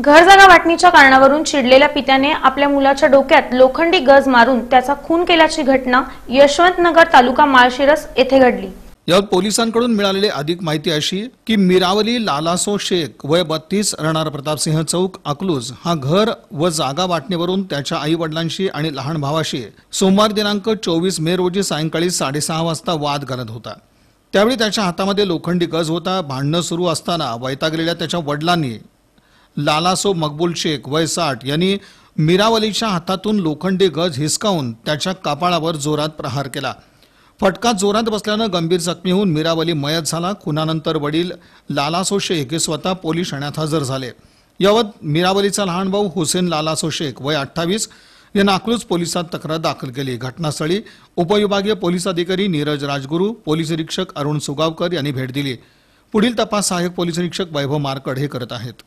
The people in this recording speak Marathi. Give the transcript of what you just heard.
घर जागा वाटणीच्या कारणावरून चिडलेल्या पित्याने आपल्या मुलाच्या डोक्यात लोखंडी गज मारून त्याचा खून केल्याची घटना यशवंतनगर तालुका माळशिरस येथे घडली. यावर पोलिसांकडून मिळालेली अधिक माहिती अशी की मिरावली लालासो शेख वय बत्तीस राहणार प्रतापसिंह चौक अकलूज हा घर व जागा वाटणीवरून त्याच्या आई वडिलांशी आणि लहान भावाशी सोमवार दिनांक चोवीस मे रोजी सायंकाळी साडेसहा वाजता वाद करत होता. त्यावेळी त्याच्या हातामध्ये लोखंडी गज होता भांडणं सुरू असताना वैतागलेल्या त्याच्या वडिलांनी लालासो मकबूल शेख वय साठ यांनी मिरावलीच्या हातातून लोखंडी गज हिसकावून त्याच्या कपाळावर जोरात प्रहार केला. फटका जोरात बसल्यानं गंभीर जखमी होऊन मिरावली मयत झाला. खुनानंतर वडील लालासो शेख हे स्वतः पोलीस ठाण्यात हजर झाले. यावत मिरावलीचा लहान भाऊ हुसेन लालासो शेख वय अठ्ठावीस या अकलूज पोलिसात तक्रार दाखल केली. घटनास्थळी उपविभागीय पोलीस अधिकारी नीरज राजगुरू पोलीस निरीक्षक अरुण सुगावकर यांनी भेट दिली. पुढील तपास सहाय्यक पोलीस निरीक्षक वैभव मारकड हे करत आहेत.